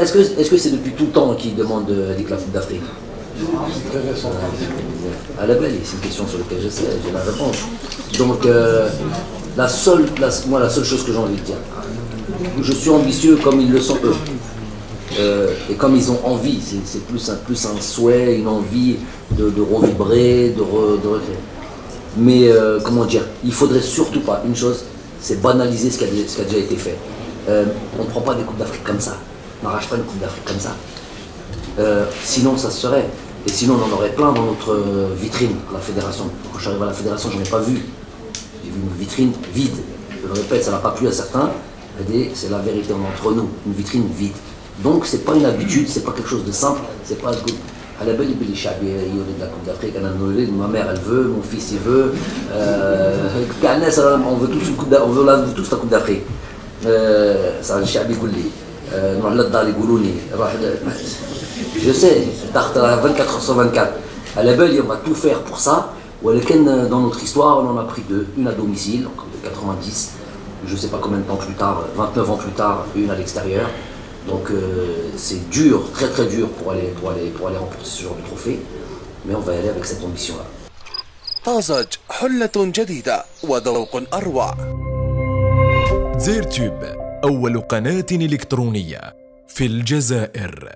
est-ce que est-ce que c'est depuis tout le temps qu'il demande euh, la Coupe d'Afrique? À la belle, c'est une question sur laquelle je sais, j'ai la réponse. Donc, euh, la seule, la, moi, la seule chose que j'ai envie de dire, je suis ambitieux comme ils le sont eux. Euh, et comme ils ont envie, c'est plus un, plus un souhait, une envie de, de revibrer, de, re, de Mais euh, comment dire, il faudrait surtout pas, une chose, c'est banaliser ce qui, a, ce qui a déjà été fait. Euh, on ne prend pas des Coupes d'Afrique comme ça. On n'arrache pas une Coupe d'Afrique comme ça. Euh, sinon, ça se serait. Et sinon, on en aurait plein dans notre vitrine, à la fédération. Quand je suis arrivé à la fédération, je n'en ai pas vu. J'ai vu une vitrine vide. Je le répète, ça n'a pas plu à certains. C'est la vérité entre nous, une vitrine vide. Donc, c'est pas une habitude, c'est pas quelque chose de simple, c'est pas à la belle de la Coupe d'Afrique, ma mère elle veut, mon fils il veut, euh, on veut tous la Coupe d'Afrique. Ça, le Chabi Gouli. Je sais, 24 sur 24. À la belle, on va tout faire pour ça. Ou dans notre histoire, on en a pris deux. Une à domicile, en 90, je ne sais pas combien de temps plus tard, 29 ans plus tard, une à l'extérieur. Donc euh, c'est dur, très très dur pour aller, pour, aller, pour aller remporter ce genre de trophée. Mais on va aller avec cette ambition-là. زيرتوب أول قناة إلكترونية في الجزائر.